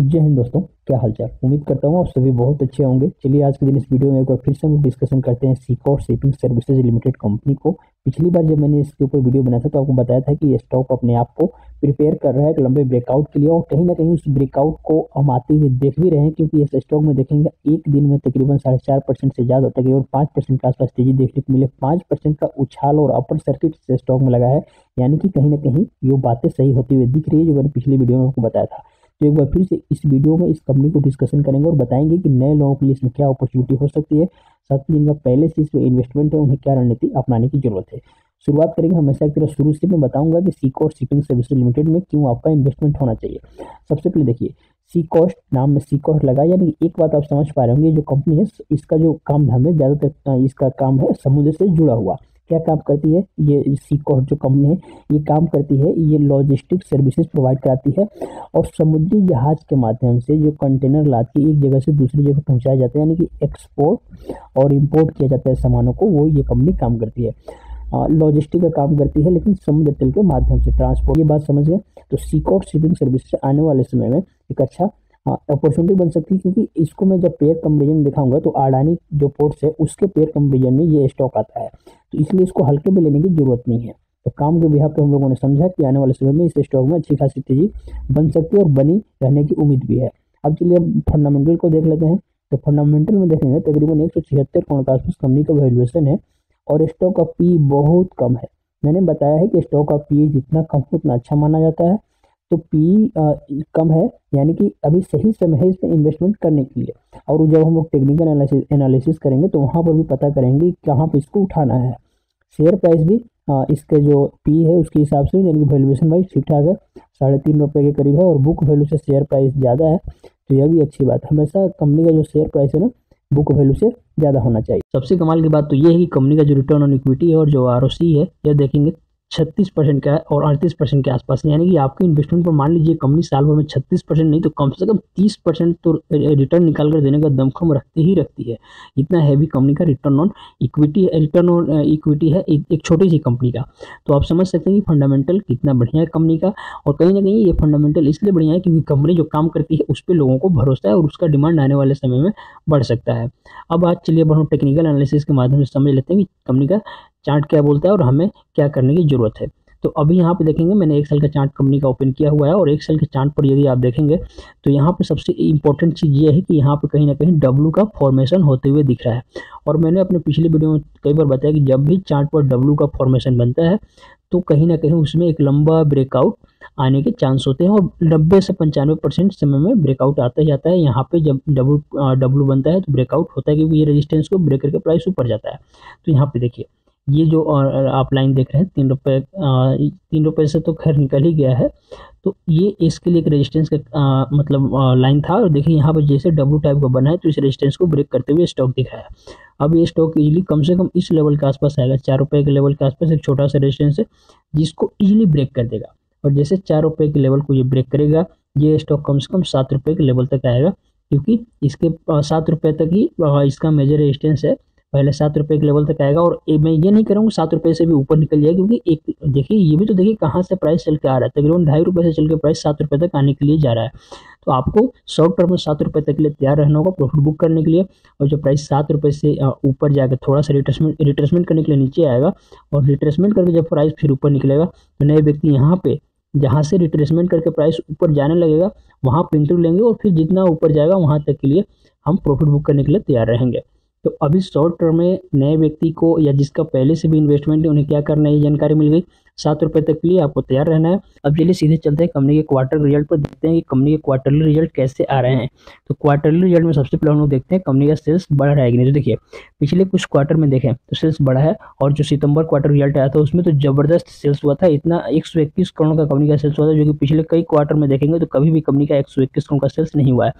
जय हिंद दोस्तों, क्या हालचाल? उम्मीद करता हूँ आप सभी बहुत अच्छे होंगे। चलिए आज के दिन इस वीडियो में एक बार फिर से हम डिस्कशन करते हैं seacoast shipping services limited company को। पिछली बार जब मैंने इसके ऊपर वीडियो बनाया था तो आपको बताया था कि ये स्टॉक अपने आप को प्रिपेयर कर रहा है एक लंबे ब्रेकआउट के लिए, और कहीं ना कहीं उस ब्रेकआउट को हम आते हुए देख भी रहे हैं, क्योंकि इस स्टॉक में देखेंगे, एक दिन में तकरीबन साढ़े चार परसेंट से ज़्यादा तक और पाँच परसेंट के आसपास तेज़ी देखने को मिले। पाँच परसेंट का उछाल और अपर सर्किट स्टॉक में लगा है। यानी कि कहीं ना कहीं ये बातें सही होती हुई दिख रही है, जो मैंने पिछली वीडियो में आपको बताया था। तो एक बार फिर से इस वीडियो में इस कंपनी को डिस्कशन करेंगे और बताएँगे कि नए लोगों के लिए इसमें क्या अपॉर्चुनिटी हो सकती है। साथ ही जिनका पहले से इसमें इन्वेस्टमेंट है, उन्हें क्या रणनीति अपनाने की ज़रूरत है। शुरुआत करेंगे हमेशा की तरह शुरू से, मैं बताऊँगा कि सी कॉस्ट शिपिंग सर्विसेज़ लिमिटेड में क्यों आपका इन्वेस्टमेंट होना चाहिए। सबसे पहले देखिए सी कॉस्ट नाम में सी कॉस्ट लगा, यानी एक बात आप समझ पा रहे होंगे, जो कंपनी है, इसका जो काम धाम है, ज़्यादातर, इसका काम है समुद्र से जुड़ा हुआ। क्या काम करती है? ये सीकॉट जो कंपनी है, ये काम करती है, ये लॉजिस्टिक सर्विसेज़ प्रोवाइड कराती है और समुद्री जहाज़ के माध्यम से जो कंटेनर लाद के एक जगह से दूसरी जगह पहुँचाया जाता है, यानी कि एक्सपोर्ट और इंपोर्ट किया जाता है सामानों को, वो ये कंपनी काम करती है। लॉजिस्टिक का काम करती है, लेकिन समुद्र तल के माध्यम से ट्रांसपोर्ट ये बात समझ गए तो सीकॉट शिपिंग सर्विस से आने वाले समय में एक अच्छा अपॉर्चुनिटी बन सकती है क्योंकि इसको मैं जब पेयर कंपेरिजन दिखाऊँगा तो अडानी जो पोर्ट्स है, उसके पेयर कंपेरिजन में ये स्टॉक आता है। तो इसलिए इसको हल्के में लेने की ज़रूरत नहीं है। तो काम के बिहार पे हम लोगों ने समझा कि आने वाले समय में इस स्टॉक में अच्छी खासी तेज़ी बन सकती है और बनी रहने की उम्मीद भी है। अब चलिए अब फंडामेंटल को देख लेते हैं। तो फंडामेंटल में देखेंगे, तकरीबन एक सौ छिहत्तर करोड़ के आसपास कंपनी का वैल्यूएशन है और स्टॉक का पी बहुत कम है। मैंने बताया है कि स्टॉक का पी जितना कम, उतना अच्छा माना जाता है। तो पी कम है यानी कि अभी सही समय है इसमें इन्वेस्टमेंट करने के लिए। और जब हम लोग टेक्निकल एनालिसिस करेंगे तो वहाँ पर भी पता करेंगे कहाँ पर इसको उठाना है। शेयर प्राइस भी आ, इसके जो पी है उसके हिसाब से यानी कि वैल्यूएशन भाई ठीक ठाक है साढ़े तीन रुपये के करीब है और बुक वैल्यू से शेयर प्राइस ज़्यादा है तो यह भी अच्छी बात है। हमेशा कंपनी का जो शेयर प्राइस है ना बुक वैल्यू से ज़्यादा होना चाहिए। सबसे कमाल की बात तो ये है कि कंपनी का जो रिटर्न ऑन इक्विटी है और जो आरओसी है यह देखेंगे। छत्तीस परसेंट का और अड़तीस परसेंट के आसपास यानी कि आपके इन्वेस्टमेंट पर मान लीजिए कंपनी साल भर में छत्तीस परसेंट नहीं तो कम से कम तीस परसेंट तो रिटर्न निकाल कर देने का दमखम रखती ही रखती है। इतना हैवी कंपनी का return on equity return on equity है एक छोटी सी कंपनी का। तो आप समझ सकते हैं कि फंडामेंटल कितना बढ़िया है कंपनी का और कहीं ना कहीं ये फंडामेंटल इसलिए बढ़िया है क्योंकि कंपनी जो काम करती है उस पर लोगों को भरोसा है और उसका डिमांड आने वाले समय में बढ़ सकता है। अब आज चलिए बढ़ो टेक्निकल एनालिसिस के माध्यम से समझ लेते हैं कि कंपनी का चार्ट क्या बोलता है और हमें क्या करने की ज़रूरत है। तो अभी यहाँ पे देखेंगे, मैंने एक साल का चार्ट कंपनी का ओपन किया हुआ है और एक साल के चार्ट पर यदि आप देखेंगे तो यहाँ पे सबसे इंपॉर्टेंट चीज़ ये है कि यहाँ पे कहीं ना कहीं डब्लू का फॉर्मेशन होते हुए दिख रहा है। और मैंने अपने पिछले वीडियो में कई बार बताया कि जब भी चार्ट पर डब्लू का फॉर्मेशन बनता है तो कहीं ना कहीं उसमें एक लंबा ब्रेकआउट आने के चांस होते हैं और नब्बे से पंचानवे परसेंट समय में ब्रेकआउट आता ही जाता है। यहाँ पे जब डब्लू डब्लू बनता है तो ब्रेकआउट होता है क्योंकि ये रेजिस्टेंस को ब्रेक करके प्राइस ऊपर जाता है। तो यहाँ पे देखिए ये जो आप लाइन देख रहे हैं, तीन रुपये तीन रुपये से तो खैर निकल ही गया है। तो ये इसके लिए एक रेजिस्टेंस का मतलब लाइन था। और देखिए यहाँ पर जैसे डब्लू टाइप का बना है तो इस रेजिस्टेंस को ब्रेक करते हुए स्टॉक दिखाया। अब ये स्टॉक इजीली कम से कम इस लेवल के आसपास आएगा। चार रुपये के लेवल के आसपास एक छोटा सा रेजिस्टेंस है, जिसको ईजिली ब्रेक कर देगा। और जैसे चार रुपये के लेवल को ये ब्रेक करेगा, ये स्टॉक कम से कम सात रुपये के लेवल तक आएगा। क्योंकि इसके सात रुपये तक ही इसका मेजर रेजिस्टेंस है। पहले सात रुपये के लेवल तक आएगा और मैं ये नहीं करूँगा सात रुपये से भी ऊपर निकल जाए क्योंकि एक, देखिए, ये भी तो देखिए कहाँ से प्राइस चल के आ रहा है। तकरीबन ढाई रुपये से चल के प्राइस सात रुपये तक आने के लिए जा रहा है। तो आपको शॉर्ट टर्म में सात रुपये तक के लिए तैयार रहना होगा प्रॉफिट बुक करने के लिए और जो प्राइस सात रुपये से ऊपर जाकर थोड़ा सा रिट्रेसमेंट रिट्रेसमेंट करने के लिए नीचे आएगा और रिट्रेसमेंट करके जब प्राइस फिर ऊपर निकलेगा तो नए व्यक्ति यहाँ पर जहाँ से रिट्रेसमेंट करके प्राइस ऊपर जाने लगेगा, वहाँ पिंटू लेंगे और फिर जितना ऊपर जाएगा वहाँ तक के लिए हम प्रॉफिट बुक करने के लिए तैयार रहेंगे। तो अभी शॉर्ट टर्म में नए व्यक्ति को या जिसका पहले से भी इन्वेस्टमेंट है, उन्हें क्या करना है, ये जानकारी मिल गई। सात रुपये तक के लिए आपको तैयार रहना है। अब चलिए सीधे चलते हैं कंपनी के क्वार्टर रिज़ल्ट पर। देखते हैं कि कंपनी के क्वार्टरली रिज़ल्ट कैसे आ रहे हैं। तो क्वार्टरली रिज़ल्ट में सबसे पहले हम लोग देखते हैं कंपनी का सेल्स बढ़ रहा है कि नहीं। तो देखिए, पिछले कुछ क्वार्टर में देखें तो सेल्स बढ़ा है और जो सितंबर क्वार्टर रिज़ल्ट आया था उसमें तो ज़बरदस्त सेल्स हुआ था। इतना एक सौ इक्कीस करोड़ का कंपनी का सेल्स हुआ था जो कि पिछले कई क्वार्टर में देखेंगे तो कभी भी कंपनी का एक सौ इक्कीस करोड़ का सेल्स नहीं हुआ है।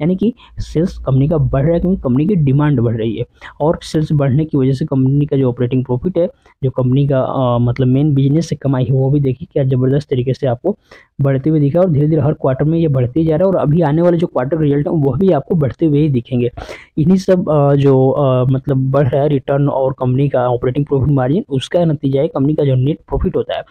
यानी कि सेल्स कंपनी का बढ़ रहा है क्योंकि कंपनी की डिमांड बढ़ रही है और सेल्स बढ़ने की वजह से कंपनी का जो ऑपरेटिंग प्रॉफिट है, जो कंपनी का मतलब मेन बिज़नेस से कमाई है, वो भी देखिए क्या ज़बरदस्त तरीके से आपको बढ़ते हुए दिखा और धीरे धीरे हर क्वार्टर में ये बढ़ते जा रहा है और अभी आने वाले जो क्वार्टर रिज़ल्ट है, वो भी आपको बढ़ते हुए ही दिखेंगे। इन्हीं सब जो मतलब बढ़ रहा है रिटर्न और कंपनी का ऑपरेटिंग प्रॉफिट मार्जिन उसका नतीजा है कंपनी का जो नेट प्रॉफिट होता है,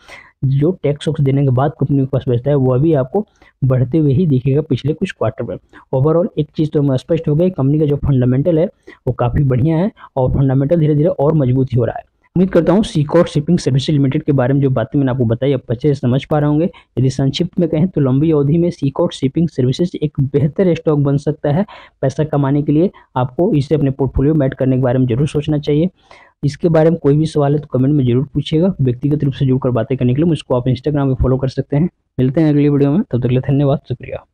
जो टैक्स वक्स देने के बाद कंपनी के पास बचता है वो अभी आपको बढ़ते हुए ही दिखेगा पिछले कुछ क्वार्टर में। ओवरऑल एक चीज़ तो हमें स्पष्ट हो गई कंपनी का जो फंडामेंटल है, वो काफ़ी बढ़िया है और फंडामेंटल धीरे धीरे और मज़बूत ही हो रहा है। उम्मीद करता हूँ सीकॉट शिपिंग सर्विसेज़ लिमिटेड के बारे में जो बातें मैंने आपको बताई अब अच्छे से समझ पा रहे होंगे। यदि संक्षिप्त में कहें तो लंबी अवधि में सीकॉट शिपिंग सर्विसेज़ एक बेहतर स्टॉक बन सकता है पैसा कमाने के लिए। आपको इसे अपने पोर्टफोलियो में ऐड करने के बारे में ज़रूर सोचना चाहिए। इसके बारे में कोई भी सवाल है तो कमेंट में ज़रूर पूछिएगा। व्यक्तिगत रूप से जुड़कर बातें करने के लिए मुझको आप इंस्टाग्राम पर फॉलो कर सकते हैं। मिलते हैं अगली वीडियो में। तब तक के लिए धन्यवाद, शुक्रिया।